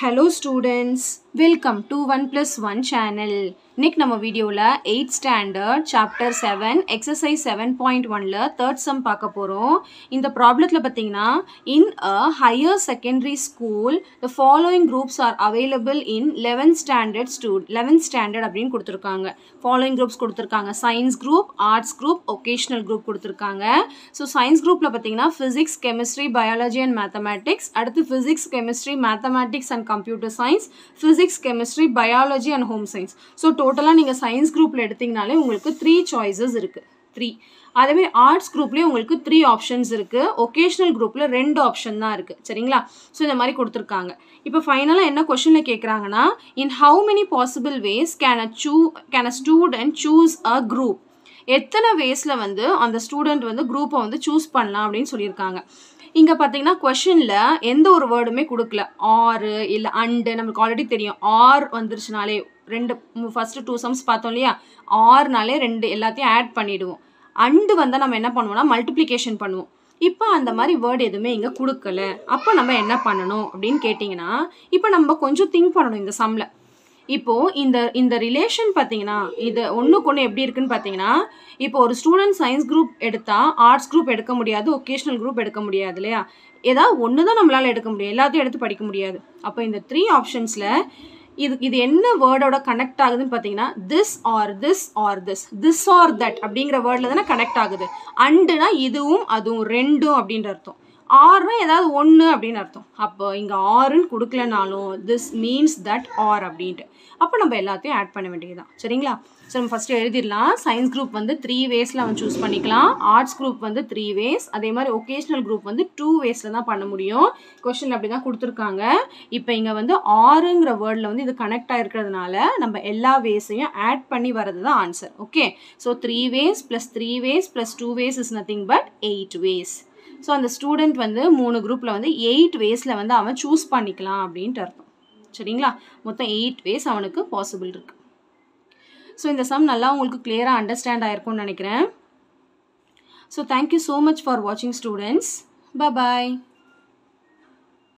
Hello students, welcome to 1 plus 1 channel. இன்னைக்கு நம்ம வீடியோவில் eight standard chapter seven exercise seven point ஒனில் third sum பார்க்க போகிறோம் இந்த ப்ராப்ளத்தில் பார்த்தீங்கன்னா in a higher secondary school the following groups are available in eleventh standard stew eleventh standard அப்படின்னு கொடுத்துருக்காங்க. ஃபாலோயிங் குரூப்ஸ் கொடுத்துருக்காங்க. Science group arts group vocational group கொடுத்துருக்காங்க. ஸோ சயின்ஸ் குரூப்பில் பார்த்தீங்கன்னா physics chemistry biology and mathematics அடுத்து physics chemistry mathematics and computer science physics chemistry biology and home science so டோட்டலாக நீங்கள் science குரூப்பில் எடுத்தீங்கனாலே உங்களுக்கு த்ரீ சாய்ஸஸ் இருக்குது த்ரீ அதேமாதிரி ஆர்ட்ஸ் குரூப்லேயும் உங்களுக்கு த்ரீ ஆப்ஷன்ஸ் இருக்குது ஒகேஷ்னல் குரூப்பில் ரெண்டு ஆப்ஷன் தான் இருக்குது சரிங்களா? ஸோ இந்த மாதிரி கொடுத்துருக்காங்க. இப்போ ஃபைனலாக என்ன கொஷனில் கேட்குறாங்கன்னா in how many possible ways can a சூ can a student choose a group எத்தனை வேஸில் வந்து அந்த ஸ்டூடெண்ட் வந்து குரூப்பை வந்து சூஸ் பண்ணலாம் அப்படின்னு சொல்லியிருக்காங்க. இங்கே பார்த்தீங்கன்னா கொஷனில் எந்த ஒரு வேர்டுமே கொடுக்கல. ஆறு இல்லை அண்டு நம்மளுக்கு ஆல்ரெடி தெரியும். ஆர் வந்துருச்சுனாலே ரெண்டு ஃபஸ்ட்டு டூ சம்ஸ் பார்த்தோம் இல்லையா? ஆறுனாலே ரெண்டு எல்லாத்தையும் ஆட் பண்ணிவிடுவோம் அண்டு வந்தால் நம்ம என்ன பண்ணுவோம்னா மல்டிப்ளிகேஷன் பண்ணுவோம். இப்போ அந்த மாதிரி வேர்டு எதுவுமே இங்கே கொடுக்கல. அப்போ நம்ம என்ன பண்ணணும் அப்படின்னு கேட்டிங்கன்னா இப்போ நம்ம கொஞ்சம் திங்க் பண்ணணும் இந்த சம்மில் இப்போது இந்த இந்த ரிலேஷன் பார்த்தீங்கன்னா இது ஒன்றுக்கு ஒன்று எப்படி இருக்குன்னு பார்த்தீங்கன்னா இப்போ ஒரு ஸ்டூடெண்ட் சயின்ஸ் குரூப் எடுத்தால் ஆர்ட்ஸ் குரூப் எடுக்க முடியாது ஒகேஷ்னல் குரூப் எடுக்க முடியாது இல்லையா? ஏதாவது ஒன்று தான் நம்மளால் எடுக்க முடியும். எல்லாத்தையும் எடுத்து படிக்க முடியாது. அப்போ இந்த த்ரீ ஆப்ஷன்ஸில் இது இது என்ன வேர்டோட கனெக்ட் ஆகுதுன்னு பார்த்தீங்கன்னா this or this or this this or that அப்படிங்கிற வேர்டில் தானே கனெக்ட் ஆகுது. அண்டுனா இதுவும் அதுவும் ரெண்டும் அப்படின்ற அர்த்தம். ஆறுனா ஏதாவது ஒன்று அப்படின்னு அர்த்தம். அப்போ இங்கே ஆறுன்னு கொடுக்கலனாலும் திஸ் மீன்ஸ் தட் ஆர் அப்படின்ட்டு. அப்போ நம்ம எல்லாத்தையும் ஆட் பண்ண வேண்டியதுதான். சரிங்களா? ஸோ நம்ம ஃபஸ்ட்டு எழுதிடலாம். சயின்ஸ் குரூப் வந்து த்ரீ வேஸில் அவன் சூஸ் பண்ணிக்கலாம். ஆர்ட்ஸ் குரூப் வந்து த்ரீ வேஸ் அதே மாதிரி ஒகேஷ்னல் குரூப் வந்து டூ வேஸில் தான் பண்ண முடியும். கொஷின் அப்படி தான் கொடுத்துருக்காங்க. இப்போ இங்கே வந்து ஆறுங்கிற வேர்டில் வந்து இது கனெக்ட் ஆகிருக்கிறதுனால நம்ம எல்லா வேஸையும் ஆட் பண்ணி வரது தான் answer okay so three ways plus three ways plus two ways is nothing but eight ways so அந்த ஸ்டூடெண்ட் வந்து மூணு குரூப்பில் வந்து எயிட் வேஸில் வந்து அவன் சூஸ் பண்ணிக்கலாம் அப்படின்ட்டு அர்த்தம். சரிங்களா? மொத்தம் எயிட் வேஸ் அவனுக்கு பாசிபிள் இருக்குது ஸோ இந்த சம் நல்லா உங்களுக்கு கிளியராக அண்டர்ஸ்டாண்ட் ஆயிருக்கும்னு நினைக்கிறேன். So thank you so much for வாட்சிங் ஸ்டூடெண்ட்ஸ் பாய்